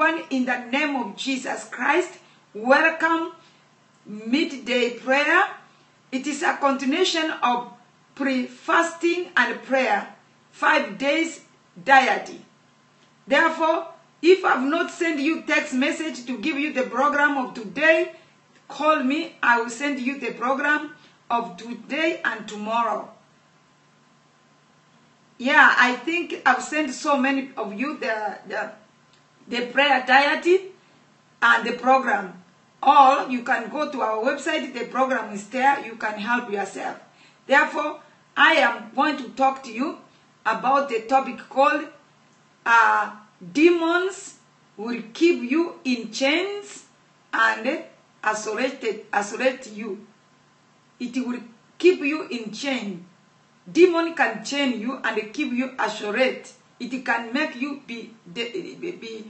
everyone in the name of Jesus Christ. Welcome midday prayer. It is a continuation of pre-fasting and prayer, five days deity. Therefore, if I've not sent you text message to give you the program of today, call me. I will send you the program of today and tomorrow. Yeah, I think I've sent so many of you the, the, the prayer deity and the program. Or you can go to our website, the program is there, you can help yourself. Therefore, I am going to talk to you about the topic called uh, Demons will keep you in chains and isolate you. It will keep you in chain. Demon can chain you and keep you isolated. It can make you be, be,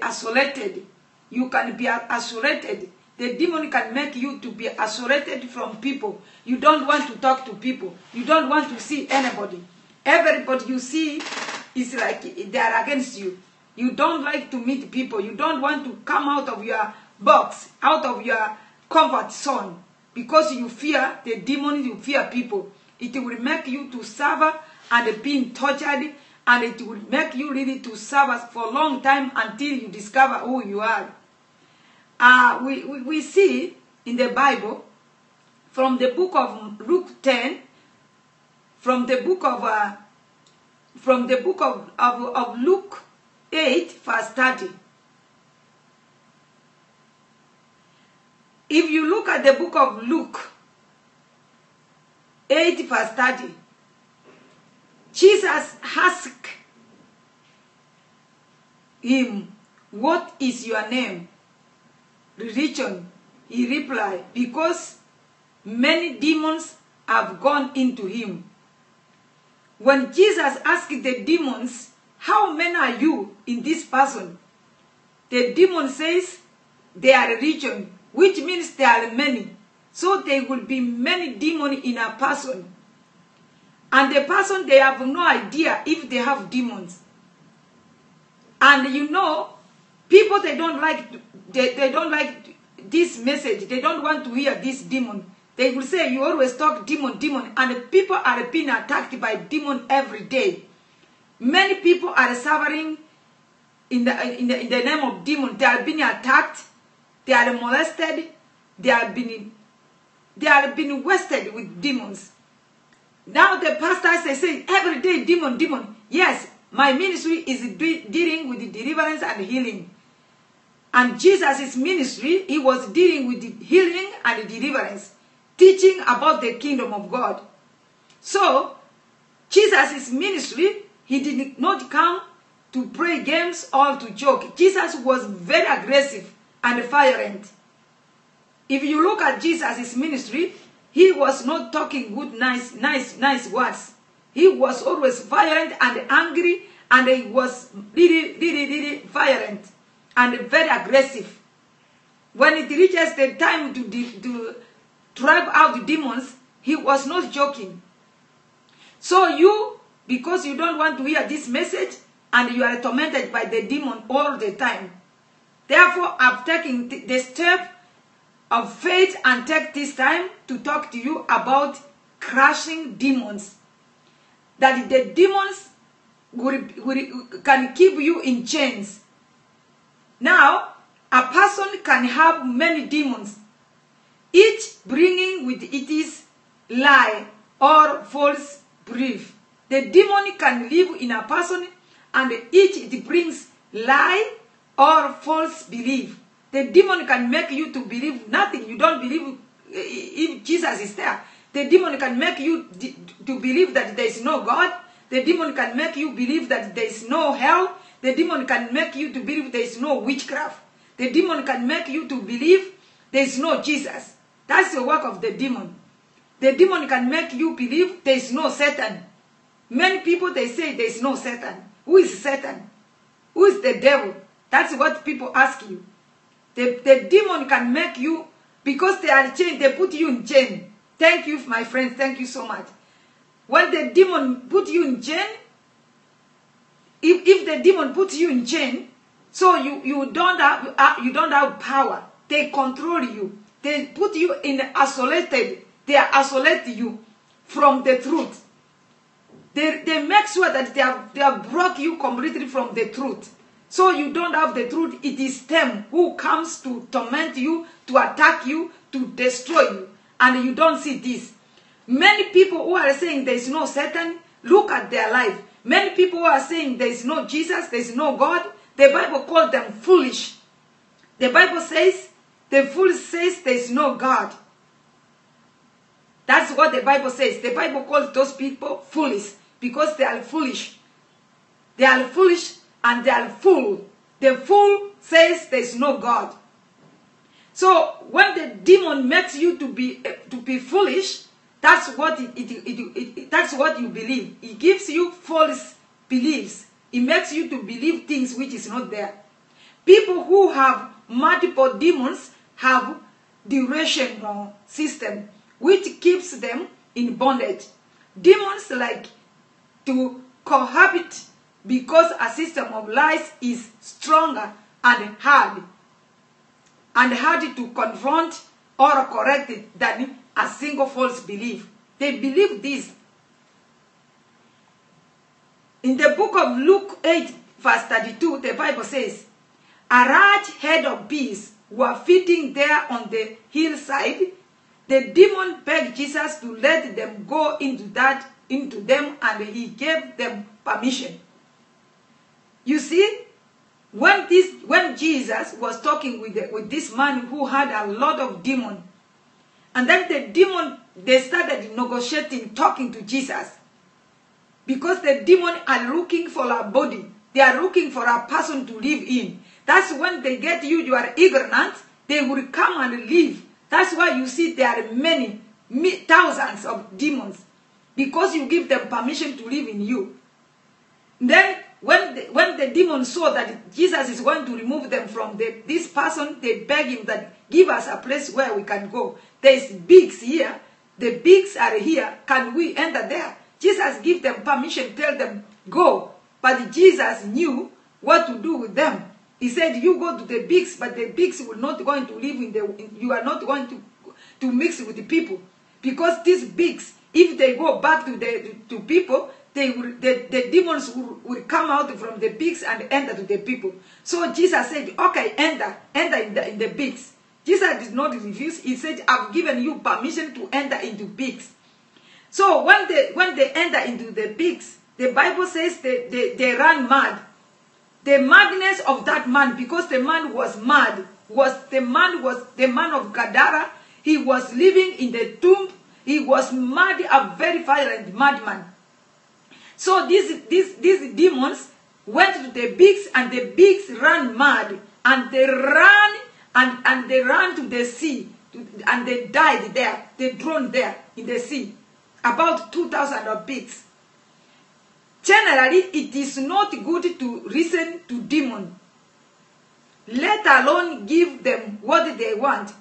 isolated. You can be isolated. The demon can make you to be isolated from people. You don't want to talk to people. You don't want to see anybody. Everybody you see is like they are against you. You don't like to meet people. You don't want to come out of your box, out of your comfort zone, because you fear the demon, you fear people. It will make you to suffer and being tortured, and it will make you really to suffer for a long time until you discover who you are. Uh, we, we, we see in the Bible, from the book of Luke 10, from the book of uh, from the book of, of, of Luke 8, verse 30. If you look at the book of Luke 8, verse 30, Jesus asked him, What is your name? Legion. He replied, Because many demons have gone into him. When Jesus asked the demons, How many are you in this person? The demon says, They are Legion, which means there are many. So there will be many demons in a person. And the person, they have no idea if they have demons. And you know, people, they don't like, they, they don't like this message. They don't want to hear this demon. They will say, you always talk demon, demon. And people are being attacked by demon every day. Many people are suffering in the, in the, in the name of demon. They are being attacked. They are molested. They are being, they are being wasted with demons. Now the pastors, they say, every day, demon, demon. Yes, my ministry is dealing with the deliverance and healing. And Jesus' ministry, he was dealing with the healing and the deliverance, teaching about the kingdom of God. So, Jesus' ministry, he did not come to play games or to joke. Jesus was very aggressive and violent. If you look at Jesus' ministry, he was not talking good, nice, nice, nice words. He was always violent and angry, and he was really, really, really violent and very aggressive. When it reaches the time to, to drive out the demons, he was not joking. So you, because you don't want to hear this message, and you are tormented by the demon all the time, therefore I've taken the step of faith and take this time to talk to you about crushing demons. That the demons will, will, can keep you in chains. Now, a person can have many demons, each bringing with it is lie or false belief. The demon can live in a person and each it brings lie or false belief. The demon can make you to believe nothing. You don't believe eh, if Jesus is there. The demon can make you to believe that there is no God. The demon can make you believe that there is no hell. The demon can make you to believe there is no witchcraft. The demon can make you to believe there is no Jesus. That's the work of the demon. The demon can make you believe there is no Satan. Many people, they say there is no Satan. Who is Satan? Who is the devil? That's what people ask you. The, the demon can make you, because they are chained, they put you in chain. Thank you, my friends. Thank you so much. When the demon put you in chain, if, if the demon puts you in chain, So you, you don't have you don't have power. They control you. They put you in isolated. They isolate you from the truth. They, they make sure that they have, they have broke you completely from the truth. So you don't have the truth. It is them who comes to torment you, to attack you, to destroy you. And you don't see this. Many people who are saying there is no Satan, look at their life. Many people who are saying there is no Jesus, there is no God, the Bible calls them foolish. The Bible says, the fool says there is no God. That's what the Bible says. The Bible calls those people foolish because they are foolish. They are foolish and they are fool. The fool says there is no God. So when the demon makes you to be to be foolish, that's what it, it, it, it, that's what you believe. It gives you false beliefs. It makes you to believe things which is not there. People who have multiple demons have duration system which keeps them in bondage. Demons like to cohabit because a system of lies is stronger and hard and hard to confront or correct it than a single false belief. They believe this. In the book of Luke 8, verse 32, the Bible says, A large head of bees were feeding there on the hillside. The demon begged Jesus to let them go into that into them and he gave them permission. You see, when this when Jesus was talking with the, with this man who had a lot of demon, and then the demon they started negotiating, talking to Jesus, because the demon are looking for a body, they are looking for a person to live in. That's when they get you, you are ignorant, they will come and live. That's why you see there are many, thousands of demons because you give them permission to live in you. Then, when the, when the demon saw that Jesus is going to remove them from the, this person, they beg him that give us a place where we can go. There is bigs here. The bigs are here. Can we enter there? Jesus give them permission, tell them go. But Jesus knew what to do with them. He said, you go to the bigs, but the bigs will not going to live in the, you are not going to, to mix with the people. Because these bigs, if they go back to the to people, they will, the, the demons will, will come out from the pigs and enter to the people. So Jesus said, okay, enter, enter in the, in the pigs. Jesus did not refuse. He said, I've given you permission to enter into pigs. So when they, when they enter into the pigs, the Bible says they, they, they ran mad. The madness of that man, because the man was mad, was the man was the man of Gadara. He was living in the tomb he was mad, a very violent madman. So these, these, these demons went to the pigs and the pigs ran mad and they ran and, and they ran to the sea and they died there. They drowned there in the sea. About 2,000 of pigs. Generally, it is not good to listen to demons, let alone give them what they want.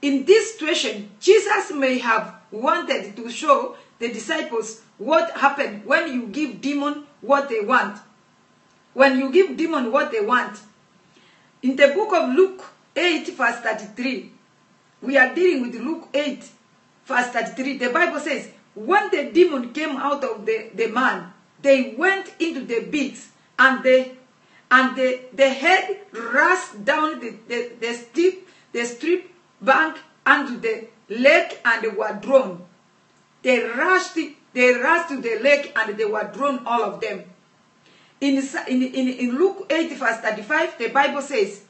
In this situation, Jesus may have wanted to show the disciples what happened when you give demon what they want. When you give demon what they want. In the book of Luke 8, verse 33, we are dealing with Luke 8, verse 33. The Bible says, when the demon came out of the, the man, they went into the beaks and the and the, the head rushed down the, the, the steep the strip bank and the lake and they were drawn. They rushed, they rushed to the lake and they were drawn, all of them. In, in, in, in Luke 8, verse 35, the Bible says,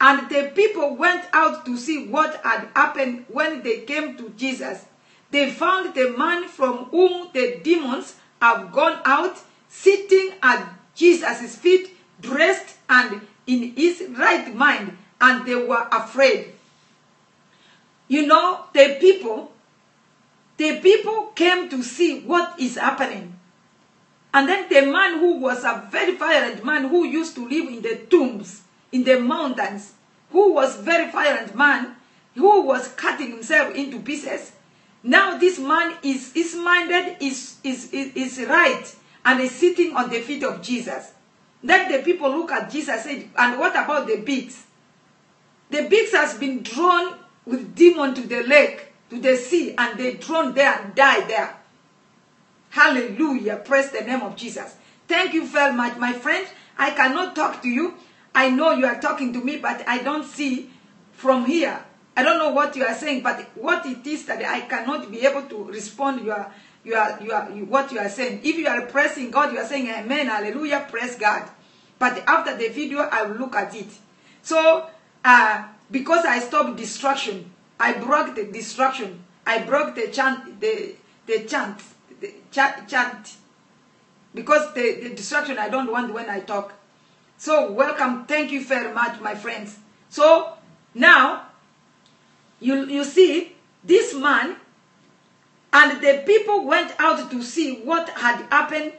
And the people went out to see what had happened when they came to Jesus. They found the man from whom the demons have gone out, sitting at Jesus' feet, dressed and in his right mind, and they were afraid. You know, the people, the people came to see what is happening. And then the man who was a very violent man who used to live in the tombs, in the mountains, who was very violent man, who was cutting himself into pieces. Now this man is, is minded, is, is, is, is right, and is sitting on the feet of Jesus. Then the people look at Jesus and said, and what about the pigs? The pigs has been drawn with demon to the lake, to the sea, and they drawn there and die there. Hallelujah. Praise the name of Jesus. Thank you very much, my friend. I cannot talk to you. I know you are talking to me, but I don't see from here. I don't know what you are saying, but what it is that I cannot be able to respond. You are, you are, you are, you, what you are saying. If you are praising God, you are saying Amen, Hallelujah, praise God. But after the video, I will look at it. So, uh, because I stopped distraction, I broke the distraction. I broke the chant, the the chant, the chant, chant. Because the, the distraction I don't want when I talk. So welcome, thank you very much, my friends. So now you you see this man and the people went out to see what had happened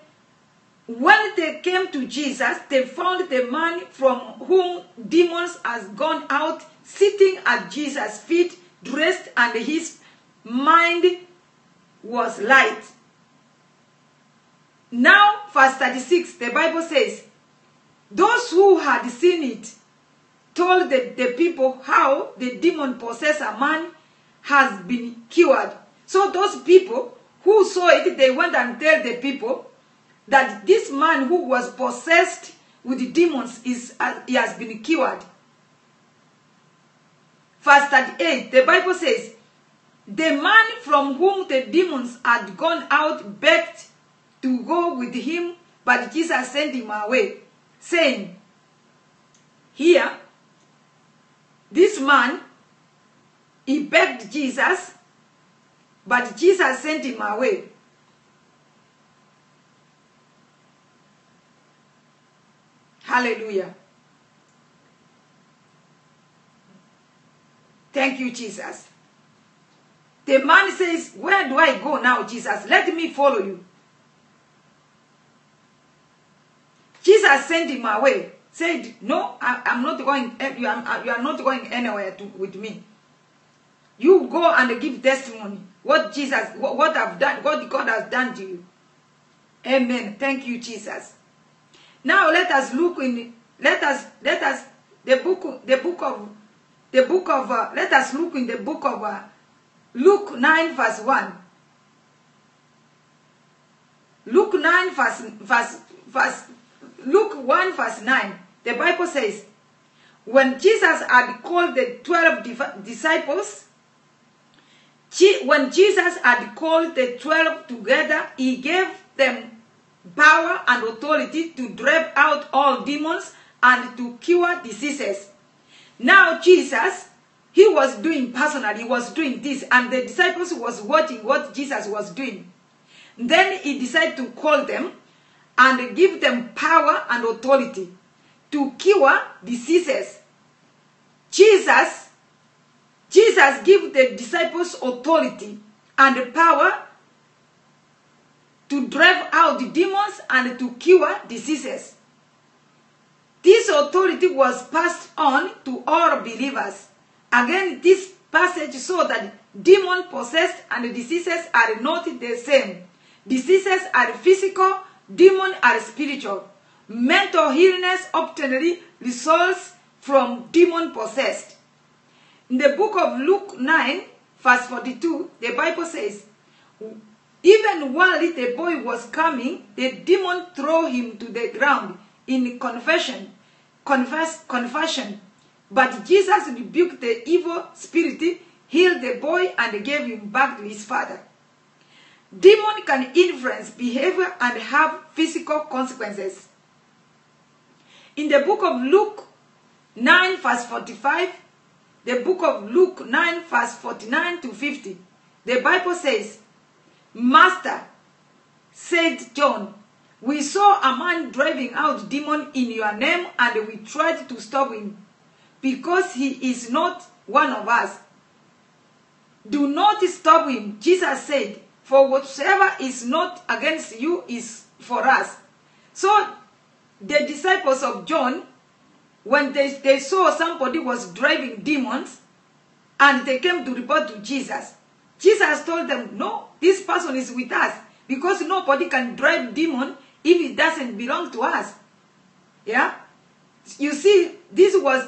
when they came to jesus they found the man from whom demons has gone out sitting at jesus feet dressed and his mind was light now verse 36 the bible says those who had seen it told the, the people how the demon possessed a man has been cured. So those people who saw it, they went and tell the people that this man who was possessed with demons is uh, he has been cured. Verse 38, the Bible says, The man from whom the demons had gone out begged to go with him, but Jesus sent him away, saying, Here, this man, he begged Jesus, but Jesus sent him away. Hallelujah. Thank you, Jesus. The man says, Where do I go now, Jesus? Let me follow you. Jesus sent him away. Said, No, I, am not going, eh, you are, you are not going anywhere to, with me. You go and give testimony. What Jesus, what, what I've done, what God has done to you. Amen. Thank you, Jesus. Now let us look in, let us, let us, the book, the book of, the book of, uh, let us look in the book of uh, Luke 9 verse 1. Luke 9 verse, verse, verse, Luke 1 verse 9. The Bible says, when Jesus had called the 12 disciples, when Jesus had called the 12 together, he gave them power and authority to drive out all demons and to cure diseases. Now Jesus, he was doing personally, he was doing this, and the disciples was watching what Jesus was doing. Then he decided to call them and give them power and authority to cure diseases. Jesus, Jesus gave the disciples authority and power to drive out the demons and to cure diseases. This authority was passed on to all believers. Again, this passage shows that demon possessed and diseases are not the same. Diseases are physical, demon are spiritual. Mental illness often results from demon possessed. In the book of Luke 9, verse 42, the Bible says, even while the boy was coming, the demon threw him to the ground in confession, confess, confession. But Jesus rebuked the evil spirit, healed the boy, and gave him back to his father. Demon can influence behavior and have physical consequences. In the book of Luke 9 verse 45, the book of Luke 9 verse 49 to 50, the Bible says, Master, said John, we saw a man driving out demon in your name and we tried to stop him because he is not one of us. Do not stop him, Jesus said, for whatsoever is not against you is for us. So the disciples of John, when they, they saw somebody was driving demons, and they came to report to Jesus, Jesus told them, no, this person is with us, because nobody can drive demon if it doesn't belong to us. Yeah? You see, this was